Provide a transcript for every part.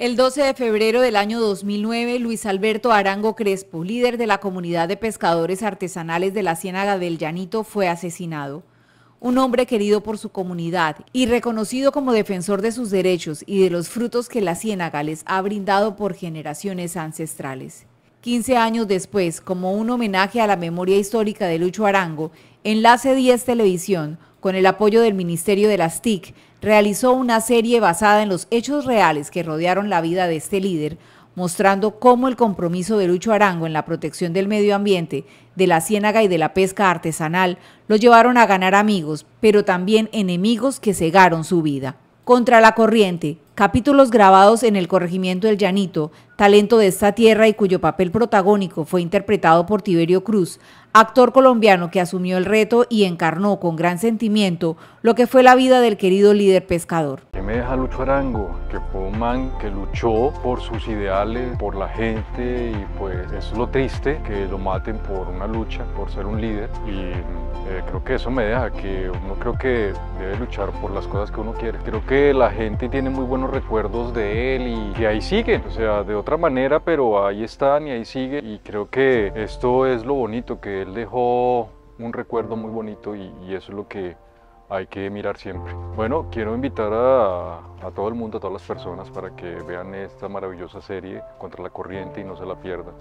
El 12 de febrero del año 2009, Luis Alberto Arango Crespo, líder de la comunidad de pescadores artesanales de la Ciénaga del Llanito, fue asesinado. Un hombre querido por su comunidad y reconocido como defensor de sus derechos y de los frutos que la Ciénaga les ha brindado por generaciones ancestrales. 15 años después, como un homenaje a la memoria histórica de Lucho Arango, Enlace 10 Televisión con el apoyo del Ministerio de las TIC, realizó una serie basada en los hechos reales que rodearon la vida de este líder, mostrando cómo el compromiso de Lucho Arango en la protección del medio ambiente, de la ciénaga y de la pesca artesanal lo llevaron a ganar amigos, pero también enemigos que cegaron su vida. Contra la corriente, capítulos grabados en el corregimiento del Llanito, talento de esta tierra y cuyo papel protagónico fue interpretado por Tiberio Cruz, actor colombiano que asumió el reto y encarnó con gran sentimiento lo que fue la vida del querido líder pescador. ¿Qué me deja Lucho Arango? Que fue un man que luchó por sus ideales, por la gente y pues es lo triste, que lo maten por una lucha, por ser un líder y eh, creo que eso me deja, que uno creo que debe luchar por las cosas que uno quiere. Creo que la gente tiene muy buenos recuerdos de él y que ahí siguen, o sea, de otra manera, pero ahí están y ahí sigue y creo que esto es lo bonito, que él dejó un recuerdo muy bonito y, eso es lo que hay que mirar siempre. Bueno, quiero invitar a, a, todo el mundo, a todas las personas para que vean esta maravillosa serie Contra la Corriente y no se la pierdan.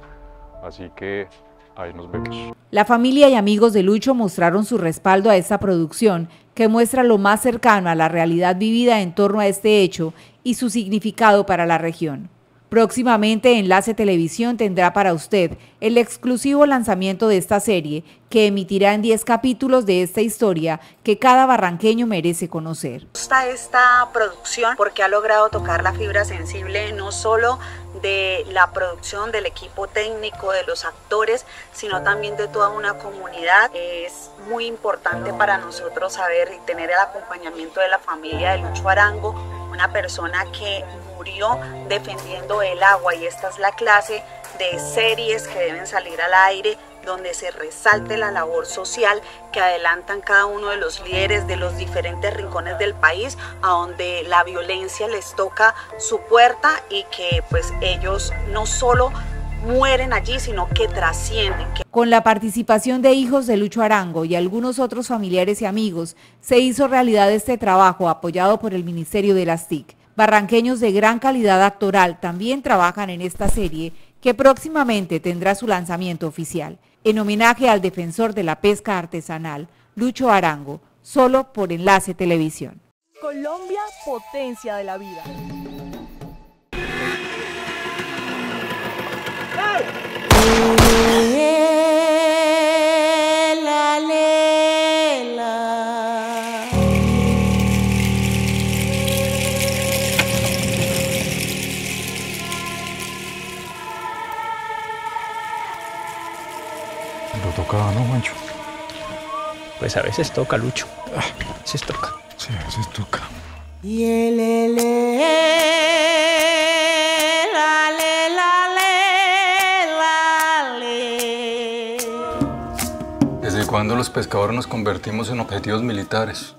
Así que ahí nos vemos. La familia y amigos de Lucho mostraron su respaldo a esta producción que muestra lo más cercano a la realidad vivida en torno a este hecho y su significado para la región. Próximamente Enlace Televisión tendrá para usted el exclusivo lanzamiento de esta serie que emitirá en 10 capítulos de esta historia que cada barranqueño merece conocer. Está esta producción porque ha logrado tocar la fibra sensible no solo de la producción, del equipo técnico, de los actores, sino también de toda una comunidad. Es muy importante para nosotros saber y tener el acompañamiento de la familia de Lucho Arango, una persona que defendiendo el agua y esta es la clase de series que deben salir al aire donde se resalte la labor social que adelantan cada uno de los líderes de los diferentes rincones del país a donde la violencia les toca su puerta y que pues ellos no solo mueren allí, sino que trascienden. Con la participación de hijos de Lucho Arango y algunos otros familiares y amigos, se hizo realidad este trabajo apoyado por el Ministerio de las TIC. Barranqueños de gran calidad actoral también trabajan en esta serie que próximamente tendrá su lanzamiento oficial, en homenaje al defensor de la pesca artesanal, Lucho Arango, solo por Enlace Televisión. Colombia, potencia de la vida. Lo tocaba, ¿no, Mancho? Pues a veces toca, Lucho. A veces toca. Sí, a veces toca. Y el, el, la, le, la, le, la, le. ¿Desde cuándo los pescadores nos convertimos en objetivos militares?